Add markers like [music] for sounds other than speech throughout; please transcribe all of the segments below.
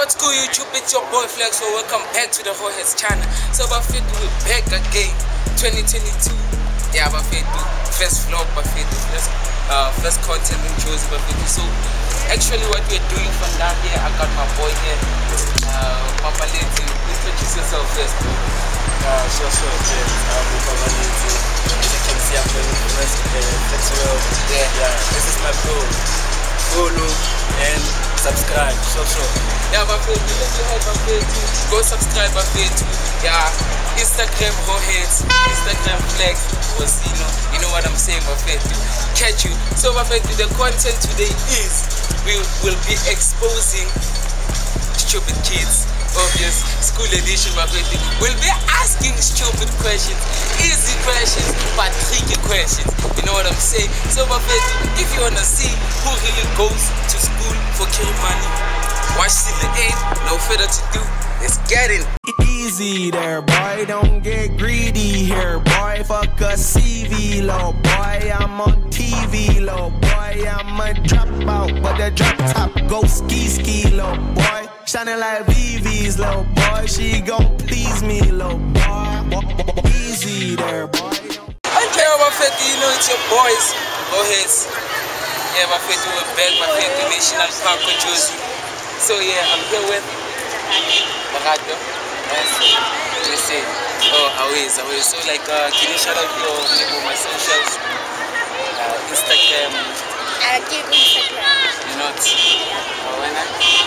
what's cool YouTube? It's your boy Flex. So welcome back to the Rawheads channel. So Bafetu we're back again. 2022. Yeah, Bafetu. First vlog Bafetu. First, uh, first content in Jozi Bafetu. So actually what we're doing from down here, I got my boy here. Uh, Papa Leti. Introduce yourself first. Uh, sure, sure, James. I'm Papa Lindsay. As you can see, I'm with the rest of the festival. Yeah. Yeah, this is my bro. Follow and subscribe. Sure, sure. Let's go ahead Bafetu. Go subscribe Bafetu. Yeah. Instagram Rawheads. Instagram Flex. Rosino. You know what I'm saying Bafetu. Catch you. So Bafetu, the content today is we will be exposing stupid kids. Obvious school edition, Bafetu. We'll be asking stupid questions, easy questions, but tricky questions. You know what I'm saying? So Bafetu, if you wanna see who really goes to school for Kirimani, watch till the end. No further to do. Let's get in. Easy there, boy. Don't get greedy here, boy. Fuck a CV, low boy. I'm on TV, low boy. I'm a dropout, but the drop top go ski ski, low boy. Shining like VV's, low boy. She gon' please me, low boy. Easy there, boy. Yeah, Bafetu, you know it's your boys. Go ahead. Yeah, Bafetu, we're back. Bafetu National Park of Jozi. So yeah, I'm here with Barato. Yes. They say, oh, always, always. So like, uh, can you shout out your name on my socials? Uh, Instagram, Aquí con Instagram. you not? Uh, when I,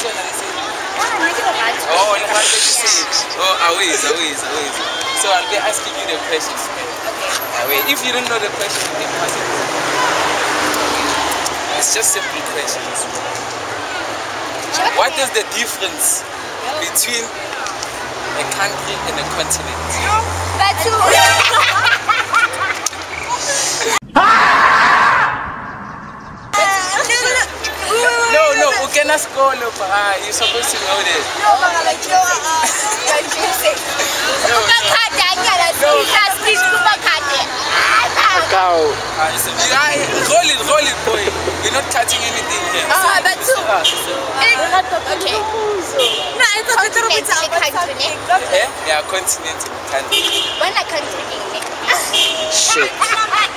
Oh, that's what I say. Oh, and you say? Oh, always, always, always. So I'll be asking you the questions. Wait, if you don't know the question, you can pass it. It's just simple questions. What is the difference between a country and a continent? No, [laughs] no, Ukena Skolo, ah, you're supposed to know this. No, Cow. You are, roll it, roll it, boy. We're not cutting anything here. Ah, eh? Yeah, continent and country. Shit.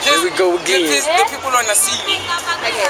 Here we go The, again. pe- the people wanna see you. Okay,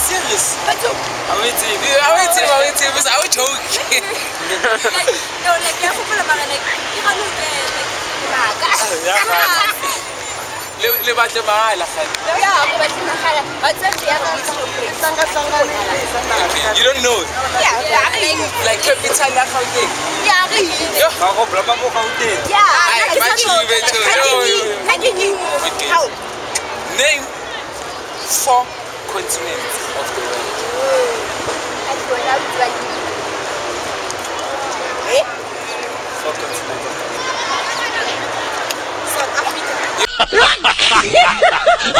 joking, you're serious. I'm waiting. You are waiting, I'm waiting, because I was joking. Le le batle mahala kgale. You don't know. Yeah, I think like capital ya Gauteng. Yo. Ako, blama mo Gauteng. Ah, okay. Name four continents of the world. Four continents of the world. Oh,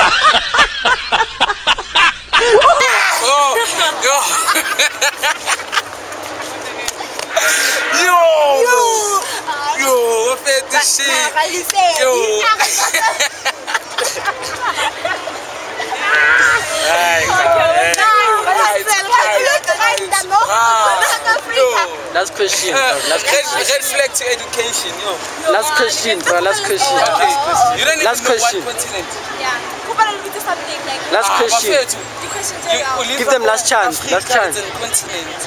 Last question, Uh, bro. [laughs] Last question. red flag to education, yo. Last question, bro. Last question. Okay. You don't even Last know question. what continent. Last Ah, question. Bafethu, you- you Give them last chance, last chance. is continent.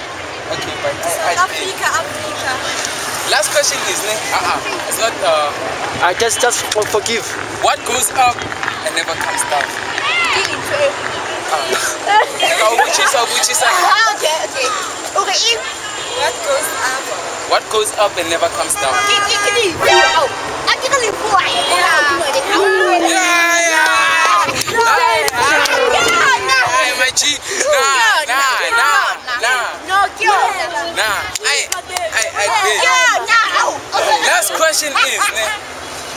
Okay, but I, I, last question is, ne? Uh-uh. It's not, uh, I just, just forgive. what goes up and never comes down. Awuchisa, [laughs] awuchisa. What goes up? What goes up and never comes down? Yeah, yeah. Hey, Last question is,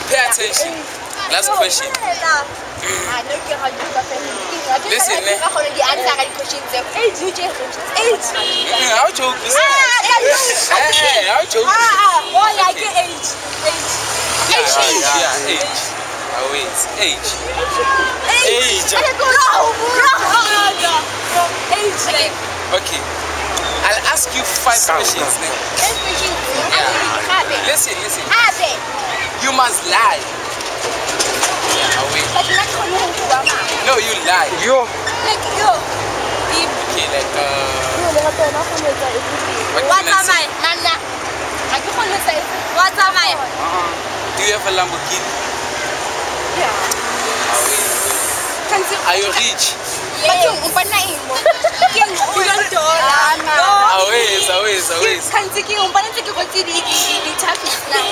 pay attention. Last question. Listen, ne? Mm, How joke is Hey, how joke? Yeah, yeah, age. Oh, wait, age. Age. Okay. I'll ask you five questions. Ne? Listen, listen. You must lie. Yeah, oh, wait. No, you lie. Yo. Okay, like, uh, what can I say? Do you have a Lamborghini? Yeah. Oh, wait. Are you rich? [laughs] [laughs] Always, always, always.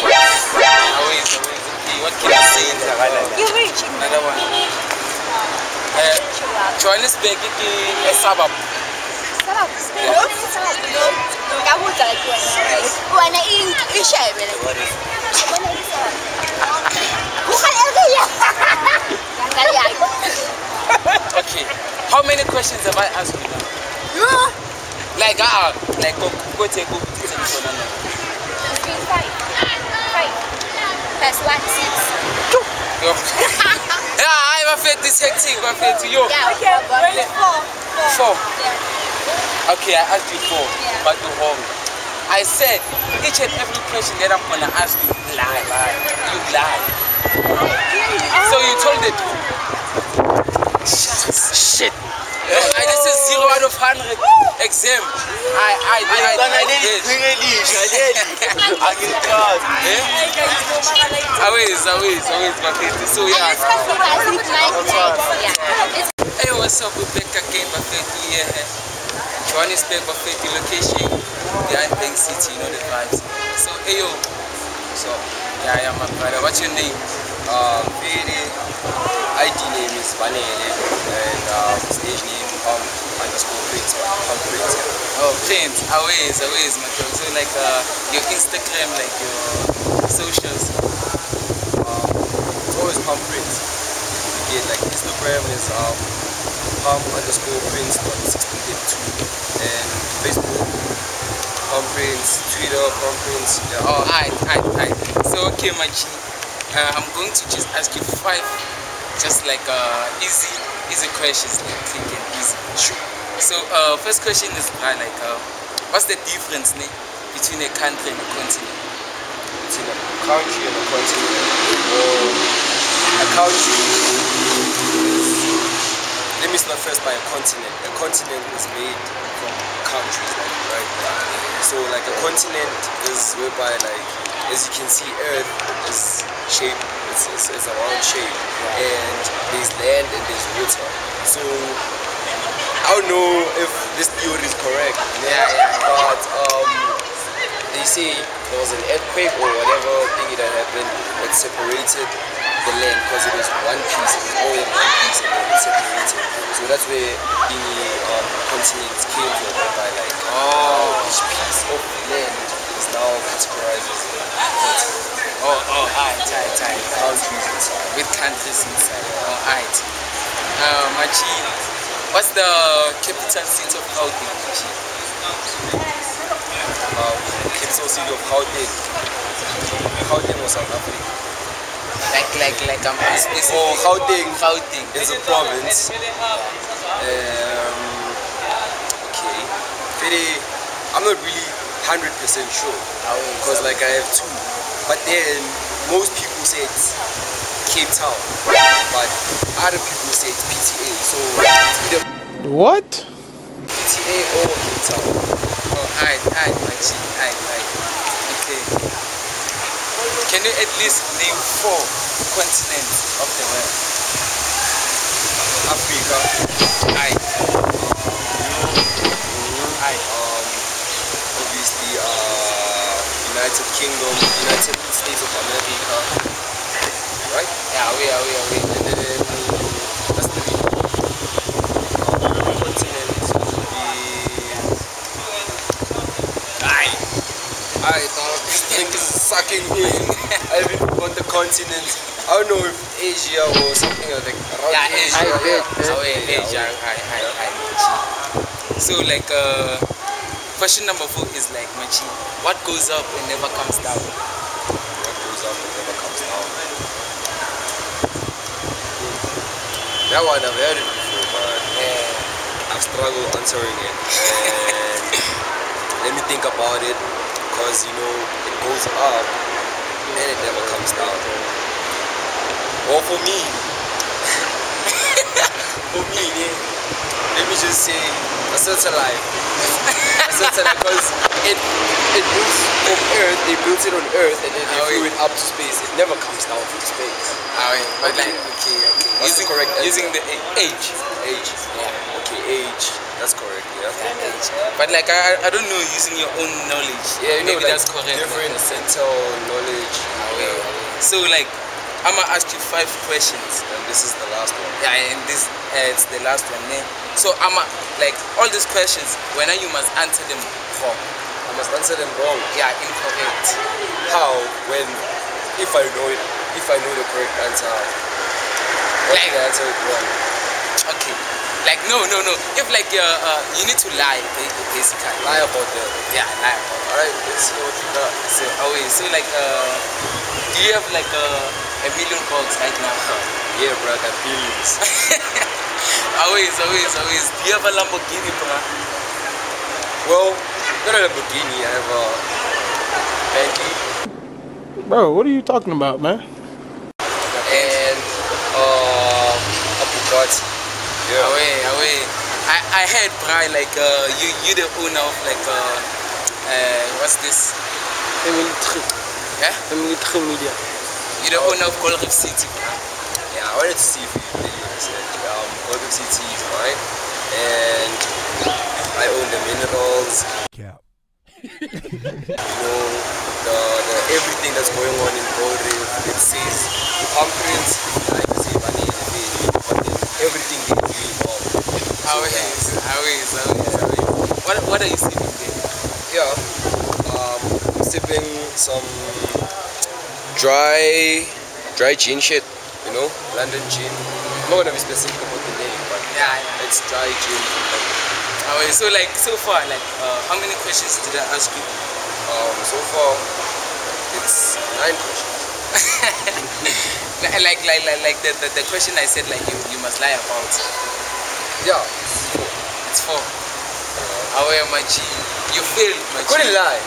Always, always. What can I say in? Another one. Uh, Johannesburg ke esabab. wena ishebe Okay. How many questions have I asked you now? Like, ah, uh, like, go, go take, go, go take, go, no, no. Plus one, six. [laughs] Yeah, I'm afraid this hectic, I'm afraid to yo. Yeah, okay. Four. Okay, I asked you four, Yeah. but you wrong. I said each and every question that I'm gonna ask you, lie, lie. You lie. So you told the truth. Oh. Shit. [laughs] I this is zero out of hundred exam. I I I I did. [laughs] Eh? Always, always, always, my favorite. So yeah. Hey, what's up? We're back again, my favorite. Yeah. Johannesburg, my favorite location. Behind Bank City, you know the vibes. So, hey yo. So, yeah, yeah, my brother. What's your name? Um, Fede, ID name is Vanele, and um, stage name um, Prince, um, Prince. Oh, Prince. Always, always, my dog. So, like, uh, your Instagram, like your socials. Um, it's always Prince. You get like Instagram is um, Pump underscore Prince dot 1682, and Facebook Pump Prince, Twitter Pump Prince. Yeah, Oh, alright, alright, alright. So, okay, my G. Uh, I'm going to just ask you five, just like uh, easy, easy questions, like thinking easy. So, uh, first question is uh, like, uh, what's the difference ne, between a country and a continent? between a country and a continent. Or a country is, let me start first by a continent. A continent is made from countries, like, right? So like a continent is whereby like, as you can see, Earth is shaped, it's, it's, it's a round shape, and there's land and there's water. So I don't know if this theory is correct, Yeah, yeah. but um, they say there was an earthquake or whatever thing that happened that separated the land because it was one piece, it was all in one piece and then it separated. So that's where the um, continents came from, by like Oh. each piece of land is now categorized as a continent. Oh, oh, alright, alright, alright. Countries. With countries inside. Oh, alright. Uh, my G, what's the capital city of Gauteng, G? Um, capital city of Gauteng. Gauteng was South Africa. Like, like, like, I'm specific. Oh, Gauteng. Gauteng. It's a province. Um, okay. Very, I'm not really 100% sure. Because like I have two. But then most people say it's Cape Town. But other people say it's PTA. So it's either What? PTA or Oh, alright, alright, my G. Okay. Can you at least name four continents of the world? Africa. Alright. Alright. Um, obviously uh, United Kingdom, United States of America. Right? Yeah, we are, we are, we And then that's three. Um, continent would be. Aye. Aye, dog. This thing is sucking in. about [laughs] the continent. I don't know if Asia or something like around Yeah, Asia. I yeah. Yeah, Asia. I, I, I, So like, uh, question number four is like, Machi, what goes up and never comes down? What goes up and never comes down. That one I've heard it before, but Yeah. I've struggled answering it. [laughs] And let me think about it, because you know it goes up and it never comes down. Well, for me, [laughs] for me, yeah, let me just say a satellite. a satellite, because it it moves from Earth. They built it on Earth, and then they Oh, flew it up to space. It never comes down from space. Oh, yeah. But like, okay, okay. What's the using, correct answer? Using the age. Age. Yeah. Age. That's correct. Yeah. Yeah, age. But like, I, I don't know using your own knowledge. Yeah, you know, Maybe like that's correct. different like, mental knowledge. Ah, ouais, ah. So like, I'm gonna ask you five questions. And this is the last one. Yeah, and this uh, it's the last one. Eh? So I'm a, like all these questions. When you must answer them wrong. I must answer them wrong. Yeah, incorrect. How? When? If I know it, if I know the correct answer, what Like- I answer it wrong? Okay. Like no, no, no. If like uh, uh you need to lie, ba- basically. Lie about the Yeah, lie. Alright, let's see what you got. So oh wait, so like uh, do you have like uh, a million bucks right now? [laughs] Yeah, bro, I got billions. always, always, always. Do you have a Lamborghini, bro? well, not a Lamborghini, I have a Bentley Bro, what are you talking about, man? and uh, a Bugatti. Yeah. Away, away. I, I heard, Brian, like uh, you you the owner of like uh, uh what's this? Family Tree. Yeah, Family Tree Media. you the owner of Gold Reef City. Yeah, I wanted to see if you really understand. Um, Golden City is mine, and I own the minerals. Cap. You know, the, the everything that's going on in Gold Reef. It says thumbprints, like I say, money in the video, but then everything they do involved. Always, always, always, always. What what are you sipping there? Yeah, um, I'm sipping some dry, dry gin shit. You know, London gin. I'm not gonna be specific about the name, but Yeah, yeah. it's dry gin. Always. So like so far, like uh, how many questions did I ask you? Um, so far, it's nine questions. [laughs] Like like like like, like the, the the question I said like you you must lie about. Yeah, It's. Away, my G. You failed, my G. couldn't lie.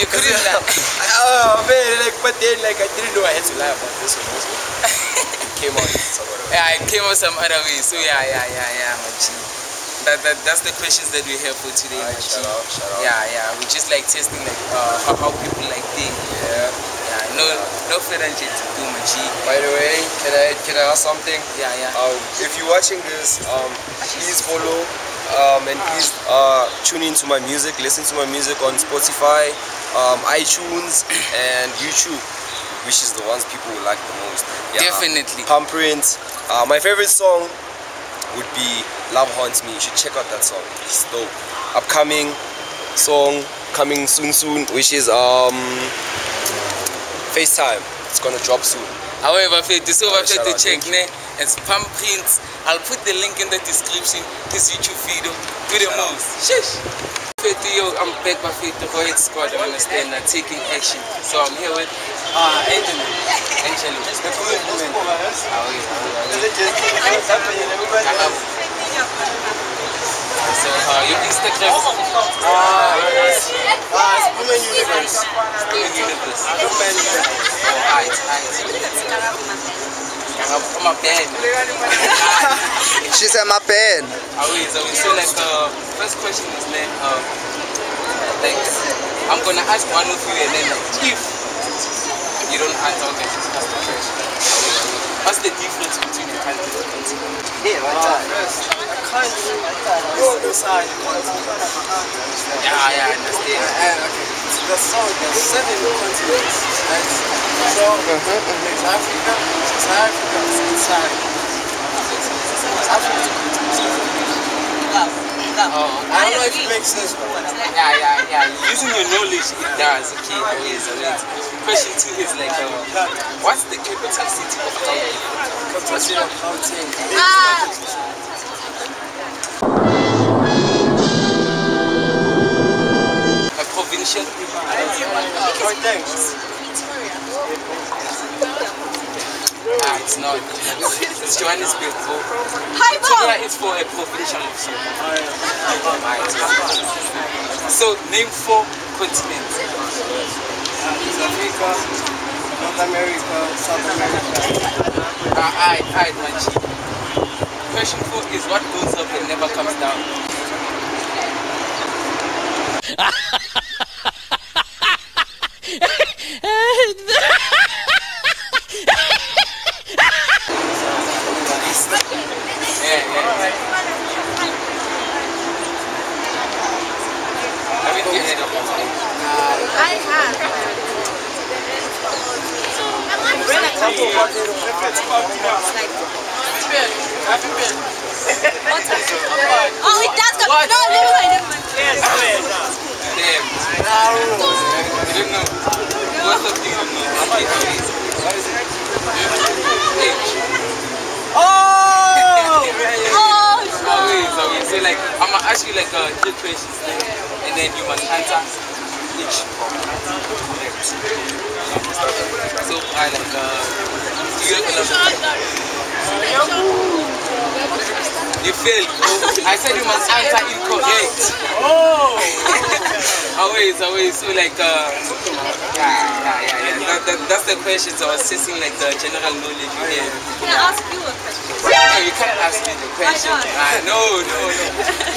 You couldn't lie. [laughs] oh man, like but then like I didn't know I had to lie about this one. Also. [laughs] Came out some other way. Yeah, it came out some other way. So yeah, yeah, yeah, yeah, my G. That, that that's the questions that we have for today, G. shout out, shout out. Yeah, yeah. We just like testing like uh, how, how people like think. Yeah. Yeah, no no further shit to do, my G. By the way, can I can I ask something? Yeah, yeah. Um, if you're watching this, um, please follow um, and please uh, tune into my music, listen to my music on Spotify, um, iTunes, and YouTube, which is the ones people will like the most. Definitely. Thumbprint. Uh, my favorite song would be Love Haunts Me. You should check out that song. It's dope. Upcoming song coming soon soon, which is um FaceTime. It's gonna drop soon. However, Faith, so Faith shout to check, ne? It's Pump Prince. I'll put the link in the description. His YouTube video. Do the most. Faith, yo, I'm back by Faith, the Royal Squad. I understand. I'm taking action. So I'm here with uh, Angelo. Angelo. The commitment. Ah, oui, ah, oui, ah, oui. Ah, So, uh, your Instagram. Ah, yes. Ah, Universe. Universe. Universe. Oh. I'm a bad. She said my pen. Are we, so we so like uh, first question is then uh, like I'm gonna ask one of you and then like, if you don't answer okay, that's the question. What's the difference between a country and a continent? Yeah, first, a country, you on side, Yeah, yeah, I understand. And okay, the song, there's seven continents, right? So, Africa, Africa, inside. Africa, Oh, I don't know if it makes sense, yeah, yeah, yeah. Using your knowledge, it does. Okay, always, always. Question two is like, uh, what's the capital city of Gauteng? capital city of Gauteng. Ah, Gauteng. Ah, it's not. It's Johannesburg. So, hi, Pretoria Bob. is for a provincial of South. So, name four continents. South Africa, North America, South America. Ah, alright, alright, my G. Question four is what goes up and never comes down. [laughs] Yeah, yeah. I mean, you head up. I have. Oh, it does come. What? No, never mind, never mind. Damn. You don't know. Both of you don't know. Okay, please. H. Oh! [laughs] Oh, Always, always. So like, I'm gonna ask you like uh, three questions, like, and then you must answer each correct. So I like uh, do you have enough? You failed. I said you must answer incorrect. Oh! [laughs] always, always. So like, uh, yeah, yeah, yeah, yeah. That, that, that's the questions I was assessing like the general knowledge you have. can I ask you a question? No, you can't ask me the question. Ah, no, no, no.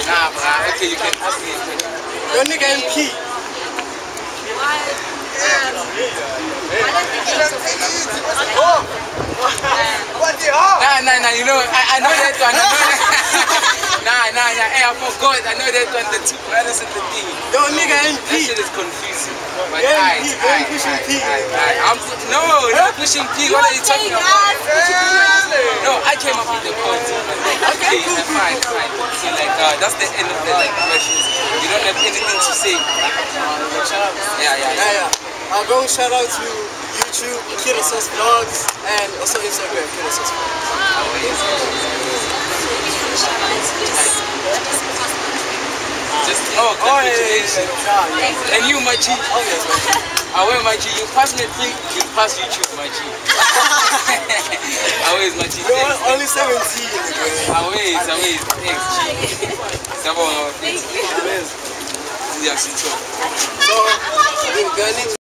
Nah, bruh. Okay, you can ask me a question. Your nigga MP. Why? Um, I don't think it's Oh! What the hell? Nah, nah, nah. You know, I, I know that one. I know that. [laughs] nah, nah, nah. Hey, I forgot. I know that one. The two brothers and the thing. Your nigga That MP. shit is confusing. But Yeah, aight, he- aight, he pushing aight, P. aight, aight. I'm no, no pushing P. What are you talking about? No, I came up with the point. Okay, fine, fine. So like, uh, that's the end of the like questions. You don't have anything to say. Yeah, yeah, Yeah, yeah. Yeah. Uh, go shout out to YouTube, Kid Sauce Vlogs, and also Instagram, Kid Sauce Vlogs. Oh, congratulations. Yeah, yeah. And you, Machi. Oh, yes, man. Away, Machi. You pass Netflix, you pass YouTube, Machi. Always, Machi. You're Thanks. only 17 years ago. Always, always. Thanks, G. Double, Thank you. It is. yeah, sit up. So, we're gonna need